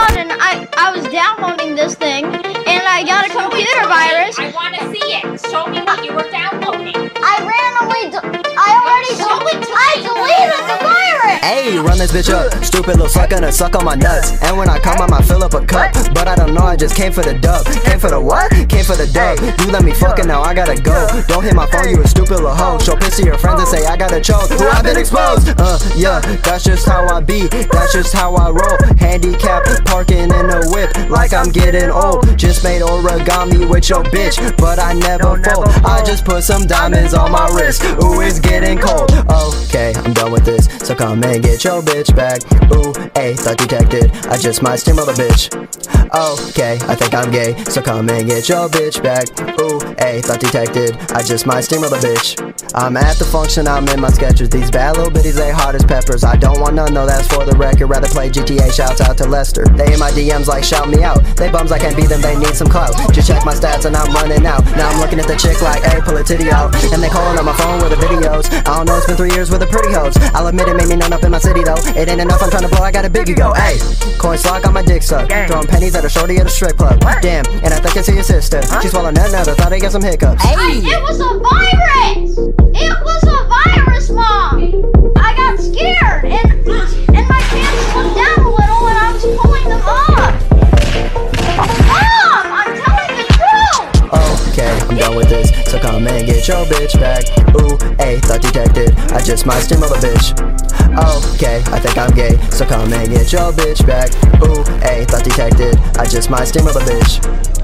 on and I, I was downloading this thing and I got a computer virus. I want to see it. Show me what you were downloading. I randomly, d- I already, Show it to I deleted the virus. Hey, run this bitch up. Stupid little suck gonna suck on my nuts. And when I come, I might fill up a cup. But I don't know, I just came for the dub. Came for the what? Came for the dub. You let me fucking now, I gotta go. Don't hit my phone, you a stupid little hoe. Show piss to your friends and say I gotta choke. Who I've been exposed. Uh, yeah, that's just how I be. That's just how I roll. Handicap, parking in a whip like I'm getting old. Just made origami with your bitch, but I never fold. I just put some diamonds on my wrist. Ooh, it's getting cold. Okay, I'm done with this, so come and get your bitch back. Ooh, hey, thought detected. I just might steamroll the bitch. Okay, I think I'm gay, so come and get your bitch back. Hey, thought detected. I just might steamroll the bitch. I'm at the function, I'm in my Skechers. These bad little bitties, they hot as peppers. I don't want none, though, that's for the record. Rather play GTA, shouts out to Lester. They in my DMs like shout me out. They bums, I can't beat them, they need some clout. Just check my stats and I'm running out. Now I'm looking at the chick like, hey, pull a titty out. And they calling on my phone with the videos. I don't know, it's been three years with a pretty hoes. I'll admit it made me none up in my city though. It ain't enough, I'm trying to blow, I got a big ego. Hey, coin slot got my dick sucked. Throwing pennies at a shorty at a strip club. Damn, and I think I see your sister. She swallowed that nut, I thought I got some hiccups. I, it was a virus. Done so come and get your bitch back. Ooh, hey, thought detected. I just might steamroll a bitch. Okay, I think I'm gay, so come and get your bitch back. Ooh, hey, thought detected. I just might steamroll a bitch.